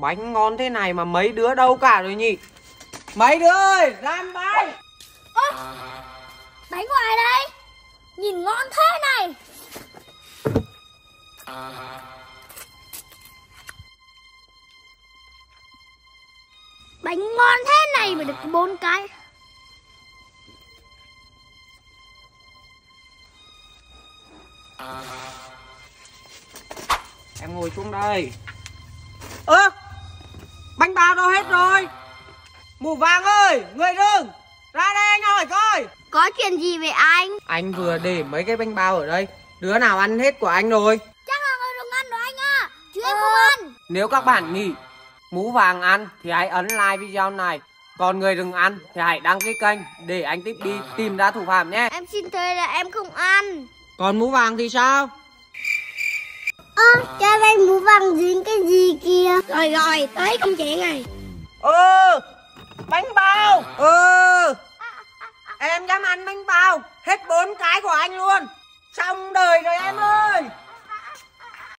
Bánh ngon thế này mà mấy đứa đâu cả rồi nhỉ? Mấy đứa ơi ăn bánh Bánh của ai đây? Nhìn ngon thế này! Bánh ngon thế này mà được bốn cái. Em ngồi xuống đây. Ơ Bánh bao đâu hết rồi? Mù vàng ơi Người đừng. Ra đây anh hỏi coi. Có chuyện gì vậy anh? Anh vừa để mấy cái bánh bao ở đây. Đứa nào ăn hết của anh rồi? Chắc là người đừng ăn đó anh à Chứ em không ăn. Nếu các bạn nghĩ Mũ vàng ăn thì hãy ấn like video này. Còn người đừng ăn thì hãy đăng ký kênh Để anh tiếp đi tìm ra thủ phạm nhé. Em xin thề là em không ăn. Còn mũ vàng thì sao anh vàng dính cái gì kìa? Rồi rồi, tới công chuyện này. Ừ Bánh bao. Ừ. Em dám ăn bánh bao. Hết bốn cái của anh luôn. Xong đời rồi em ơi